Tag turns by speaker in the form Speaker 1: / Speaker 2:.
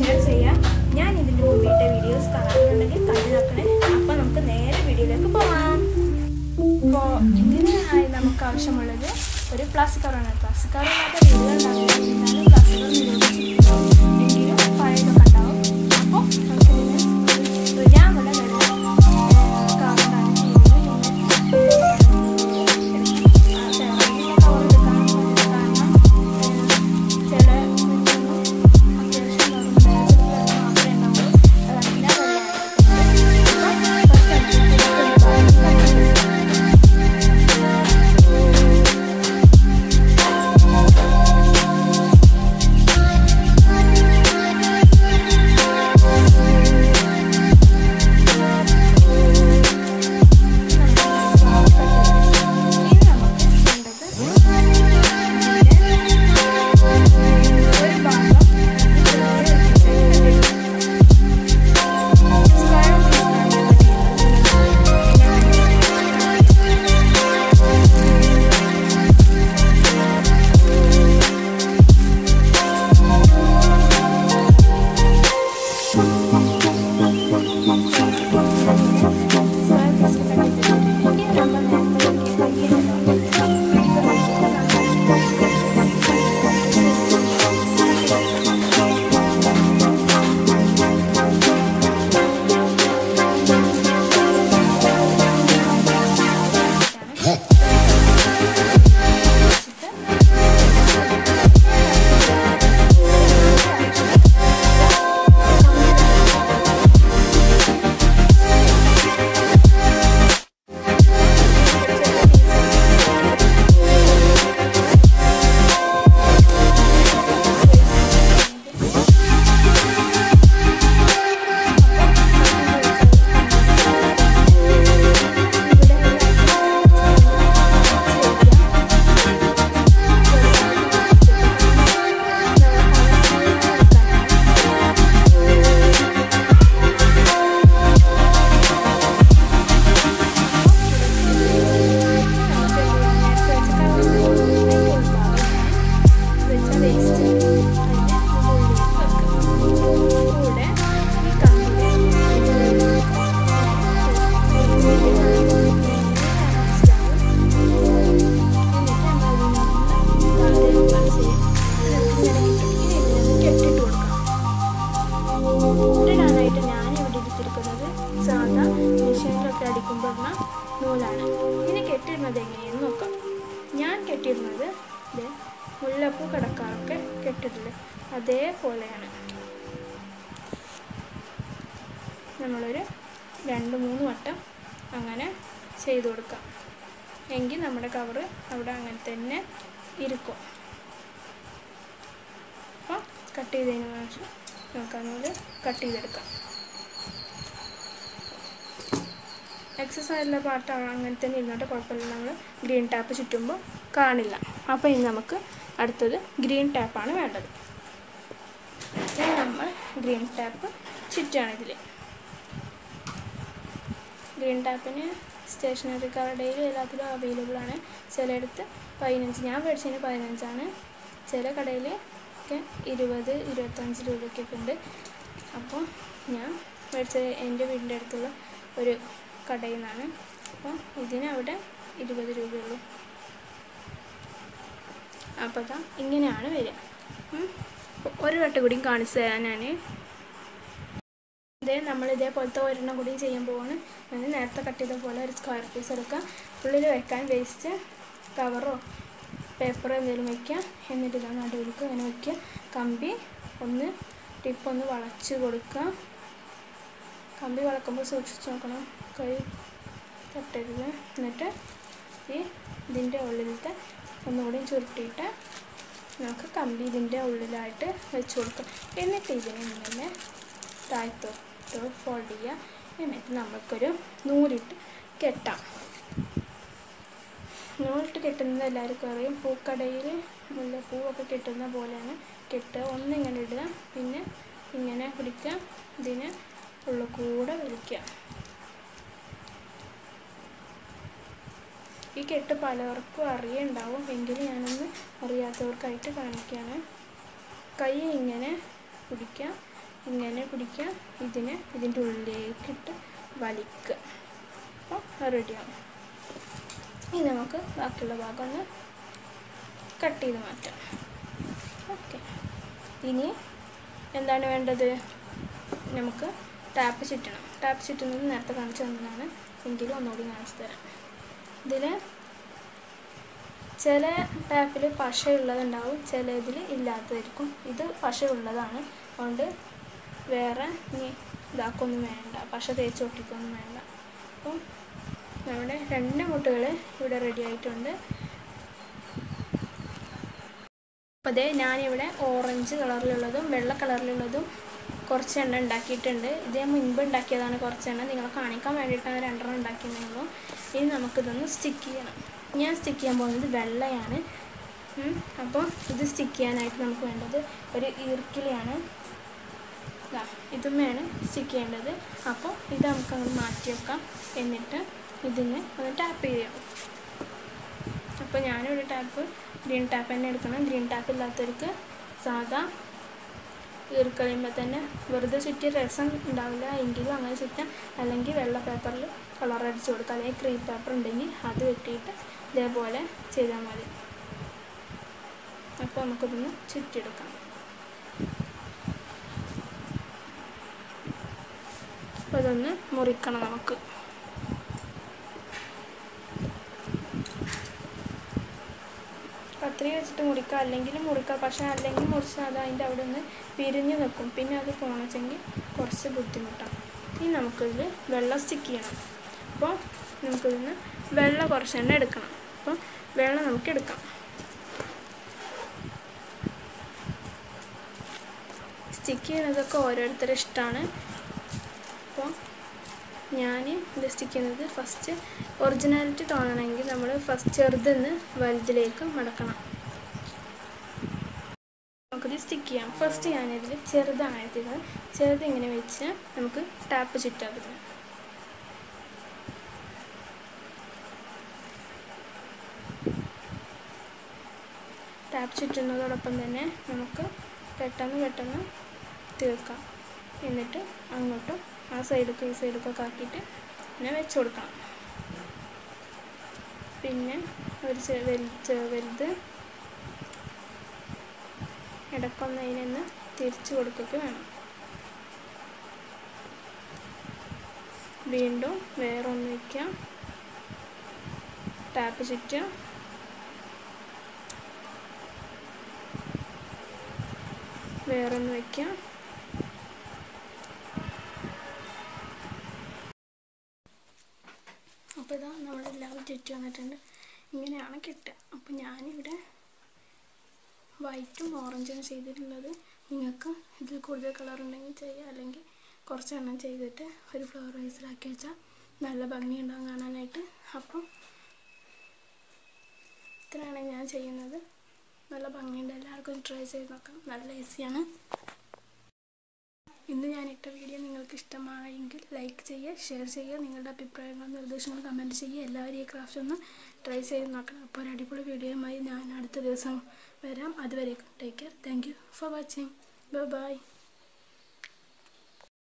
Speaker 1: Share ചെയ്യാം. ഞാൻ ഇതിന്റെ മുമ്പിട്ട വീഡിയോസ് കാണാറുണ്ടെങ്കിൽ കണ്ടു നോക്കണേ. അപ്പോൾ നമുക്ക് നേരെ വീഡിയോയിലേക്ക് പോകാം അപ്പോൾ ഇതിനായി നമുക്ക് ആവശ്യമുള്ളത് ഒരു പ്ലാസ്റ്റിക് കവറാണ് പ്ലാസ്റ്റിക് കവറിനകത്ത് വീഡിയോ ഉണ്ടാകുന്നത് ഇടുന്ന നൂലാണ്. ഇതിനെ കെട്ടിടുന്നത് എങ്ങനെയെന്ന് നോക്കാം. ഞാൻ കെട്ടിടുന്നത് മുല്ലപ്പൂ കടക്കാറൊക്കെ കെട്ടിട്ടില്ല അതേപോലെയാണ്. നമ്മളൊരു രണ്ട് മൂന്ന് വട്ടം അങ്ങനെ ചെയ്തു കൊടുക്കാം. എങ്കിൽ നമ്മുടെ കവറ് അവിടെ അങ്ങനെ തന്നെ ഇരിക്കും. അപ്പം കട്ട് ചെയ്തതിന് ശേഷം നമുക്ക് അതുപോലെ കട്ട് ചെയ്തെടുക്കാം. എക്സസ് ആയിട്ടുള്ള പാർട്ട് അങ്ങനെ തന്നെ ഇരുന്നോട്ട് കുഴപ്പമില്ല. നമ്മൾ ഗ്രീൻ ടാപ്പ് ചുറ്റുമ്പോൾ കാണില്ല. അപ്പോൾ ഇനി നമുക്ക് അടുത്തത് ഗ്രീൻ ടാപ്പാണ് വേണ്ടത്. നമ്മൾ ഗ്രീൻ ടാപ്പ് ചുറ്റാണ് ഇതിൽ ഗ്രീൻ ടാപ്പിന് സ്റ്റേഷനറി കടയിൽ എല്ലാത്തിലും അവൈലബിൾ ആണ്. ചിലയിടത്ത് പതിനഞ്ച് ഞാൻ മേടിച്ചതിന് പതിനഞ്ചാണ്. ചില കടയിൽ ഒക്കെ ഇരുപത് ഇരുപത്തഞ്ച് രൂപയ്ക്കൊക്കെ ഉണ്ട്. അപ്പോൾ ഞാൻ മേടിച്ചത് എന്റെ വീടിന്റെ അടുത്തുള്ള ഒരു കടയിൽ നിന്നാണ് അപ്പോൾ ഇതിന് അവിടെ ഇരുപത് രൂപയുള്ളൂ. അപ്പോൾ അതാ ഇങ്ങനെയാണ് വരിക. ഒരു വട്ടം കൂടിയും കാണിച്ചു തരാനാണ് ഇതേ നമ്മൾ ഇതേപോലത്തെ ഒരെണ്ണം കൂടി ചെയ്യാൻ പോവാണ്. ഞാൻ നേരത്തെ കട്ട് ചെയ്ത പോലെ ഒരു സ്ക്വയർ പീസ് എടുക്കുക. ഉള്ളിൽ വെക്കാൻ വേസ്റ്റ് കവറോ പേപ്പറോ എന്തെങ്കിലും വയ്ക്കുക എന്നിട്ട് ഇതാ നടുവിലേക്ക് അങ്ങനെ വയ്ക്കുക കമ്പി ഒന്ന് ടിപ്പൊന്ന് വളച്ച് കൊടുക്കുക. കമ്പി വളക്കുമ്പോൾ സൂക്ഷിച്ച് നോക്കണം. കൈ തട്ടരുത്. എന്നിട്ട് ഈ ഇതിന്റെ ഉള്ളിലത്തെ ഒന്നുകൂടി ചുരുട്ടിയിട്ട് നമുക്ക് കമ്പി ഇതിന്റെ ഉള്ളിലായിട്ട് വെച്ച് കൊടുക്കും. എന്നിട്ട് ഇതിനെ ഇങ്ങനെ താഴ്ത്തോട്ട് ഫോൾഡ് ചെയ്യുക എന്നിട്ട് നമുക്കൊരു നൂലിട്ട് കെട്ടാം. നൂലിട്ട് കെട്ടുന്നത് എല്ലാവർക്കും അറിയും. പൂക്കടയിൽ മുല്ലപ്പൂവൊക്കെ കെട്ടുന്ന പോലെയാണ് കെട്ടുക. ഒന്നിങ്ങനെ ഇടുക. പിന്നെ ഇങ്ങനെ പിടിക്കുക. ഇതിന് ഉള്ളിൽ കൂടെ വലിക്കുക. ഈ കെട്ട് പലർക്കും അറിയുണ്ടാവും. എങ്കിലും ഞാനൊന്ന് അറിയാത്തവർക്കായിട്ട് കാണിക്കുകയാണ് കൈ ഇങ്ങനെ പിടിക്കുക ഇങ്ങനെ പിടിക്കുക ഇതിനെ ഇതിന്റെ ഉള്ളിലേക്കിട്ട് വലിക്കുക. അപ്പോൾ റെഡിയാവും ഇനി നമുക്ക് ബാക്കിയുള്ള ഭാഗം ഒന്ന് കട്ട് ചെയ്ത് മാറ്റാം. ഓക്കെ ഇനി എന്താണ് വേണ്ടത്? നമുക്ക് ടാപ്പ് ചുറ്റണം. ടാപ്പ് ചുറ്റുന്നത് നേരത്തെ കാണിച്ചു തന്നതാണ്. എങ്കിലും ഒന്നുകൂടി കാണിച്ചു തരാം. ഇതിൽ ചില ടാപ്പിൽ പശ ഉള്ളതുണ്ടാവും ചില ഇതിൽ ഇല്ലാത്തതായിരിക്കും. ഇത് പശയുള്ളതാണ്. അതുകൊണ്ട് വേറെ ഇനി ഇതാക്കൊന്നും വേണ്ട. പശ തേച്ച് ഒട്ടിക്കൊന്നും വേണ്ട. അപ്പം നമ്മുടെ രണ്ട് മുട്ടുകൾ ഇവിടെ റെഡി ആയിട്ടുണ്ട്. അപ്പോൾ അതേ ഞാനിവിടെ ഓറഞ്ച് കളറിലുള്ളതും വെള്ള കളറിലുള്ളതും കുറച്ച് എണ്ണ ഉണ്ടാക്കിയിട്ടുണ്ട്. ഇത് ഞാൻ മുൻപ് ഉണ്ടാക്കിയതാണ് കുറച്ച് എണ്ണ നിങ്ങളെ കാണിക്കാൻ വേണ്ടിയിട്ടാണ് രണ്ടെണ്ണം ഉണ്ടാക്കിയിട്ടുണ്ടെങ്കിലും ഇനി നമുക്കിതൊന്ന് സ്റ്റിക്ക് ചെയ്യണം. ഞാൻ സ്റ്റിക്ക് ചെയ്യാൻ പോകുന്നത് വെള്ളയാണ്. അപ്പോൾ ഇത് സ്റ്റിക്ക് ചെയ്യാനായിട്ട് നമുക്ക് വേണ്ടത് ഒരു ഈർക്കിളിയാണ് ഇതാ ഇതുമ്മയാണ് സ്റ്റിക്ക് ചെയ്യേണ്ടത്. അപ്പോൾ ഇത് നമുക്ക് അങ്ങ് മാറ്റി വെക്കാം. എന്നിട്ട് ഇതിന് ഒന്ന് ടാപ്പ് ചെയ്യാം. അപ്പോൾ ഞാനൊരു ടാപ്പ് ഗ്രീൻ ടാപ്പ് തന്നെ എടുക്കണം. ഗ്രീൻ ടാപ്പ് ഇല്ലാത്തവർക്ക് സാധാ ഈർക്കളിയുമ്പോൾ തന്നെ വെറുതെ ചുറ്റി രസം ഉണ്ടാവില്ല. എങ്കിലും അങ്ങനെ ചുറ്റാം അല്ലെങ്കിൽ വെള്ള പേപ്പറിൽ കളർ അടിച്ച് കൊടുക്കുക. അല്ലെങ്കിൽ ക്രീം പേപ്പർ ഉണ്ടെങ്കിൽ അത് വെട്ടിയിട്ട് ഇതേപോലെ ചെയ്താൽ മതി. അപ്പോൾ നമുക്കിതൊന്ന് ചുറ്റിയെടുക്കാം. അപ്പോൾ ഇതൊന്ന് മുറിക്കണം നമുക്ക്. വെച്ചിട്ട് മുറിക്കുക അല്ലെങ്കിൽ മുറിക്കുക. പക്ഷേ അല്ലെങ്കിൽ മുറിച്ചാൽ അത് അതിന്റെ അവിടെ നിന്ന് പിരിഞ്ഞ് നിൽക്കും. പിന്നെ അത് പോണച്ചെങ്കിൽ കുറച്ച് ബുദ്ധിമുട്ടാണ്. ഇനി നമുക്കിതിൽ വെള്ളം സ്റ്റിക്ക് ചെയ്യണം. അപ്പോൾ നമുക്കിതിന് വെള്ളം കുറച്ച് തന്നെ എടുക്കണം. അപ്പോൾ വെള്ളം നമുക്ക് എടുക്കാം. സ്റ്റിക്ക് ചെയ്യുന്നതൊക്കെ ഓരോരുത്തരുടെ ഇഷ്ടമാണ്. അപ്പോൾ ഞാൻ ഇത് സ്റ്റിക്ക് ചെയ്യുന്നത് ഫസ്റ്റ് ഒറിജിനാലിറ്റി തോന്നണമെങ്കിൽ നമ്മൾ ഫസ്റ്റ് ചെറുതെന്ന് വലുതിലേക്ക് മടക്കണം. നമുക്കിത് സ്റ്റിക്ക് ചെയ്യാം. ഫസ്റ്റ് ഞാനിതിൽ എടുത്തത് ചെറുത് ഇങ്ങനെ വെച്ച് നമുക്ക് ടാപ്പ് ചുറ്റാം അതിന് ടാപ്പ് ചുറ്റുന്നതോടൊപ്പം തന്നെ നമുക്ക് പെട്ടെന്ന് പെട്ടെന്ന് തീർക്കാം. എന്നിട്ട് അങ്ങോട്ടും ആ സൈഡൊക്കെ ഈ സൈഡൊക്കെ ആക്കിയിട്ട് പിന്നെ വെച്ച് കൊടുക്കണം. പിന്നെ ഒരു ചെറു വലുത് ഇടക്കൊന്ന് അതിനൊന്ന് തിരിച്ചു കൊടുക്കുക വേണം. വീണ്ടും വേറൊന്ന് വയ്ക്കാം. ടാപ്പ് ചുറ്റുക. വേറൊന്ന് വയ്ക്കാം. അപ്പോൾ ഇതാ നമ്മളെല്ലാവരും ചുറ്റി വന്നിട്ടുണ്ട് ഇങ്ങനെയാണ് കിട്ടുക. അപ്പോൾ ഞാനിവിടെ വൈറ്റും ഓറഞ്ചും ചെയ്തിട്ടുള്ളത് നിങ്ങൾക്ക് ഇതിൽ കൂടുതൽ കളർ ഉണ്ടെങ്കിൽ ചെയ്യുക അല്ലെങ്കിൽ കുറച്ചെണ്ണം ചെയ്തിട്ട് ഒരു ഫ്ലവർ വൈസിലാക്കി വെച്ചാൽ നല്ല ഭംഗിയുണ്ടാകും കാണാനായിട്ട്. അപ്പം ഇത്രയാണ് ഞാൻ ചെയ്യുന്നത്. നല്ല ഭംഗിയുണ്ട്. എല്ലാവർക്കും ട്രൈ ചെയ്ത് നോക്കാം. നല്ല ഈസിയാണ് ഇന്ന് ഞാൻ ഇട്ട വീഡിയോ നിങ്ങൾക്ക് ഇഷ്ടമായെങ്കിൽ ലൈക്ക് ചെയ്യുക ഷെയർ ചെയ്യുക നിങ്ങളുടെ അഭിപ്രായങ്ങളും നിർദ്ദേശങ്ങളും കമന്റ് ചെയ്യുക. എല്ലാവരും ഈ ക്രാഫ്റ്റ് ഒന്ന് ട്രൈ ചെയ്ത് നോക്കണം. അപ്പോൾ ഒരു അടിപൊളി വീഡിയോയുമായി ഞാൻ അടുത്ത ദിവസം വരാം. അതുവരെ take care thank you for watching bye bye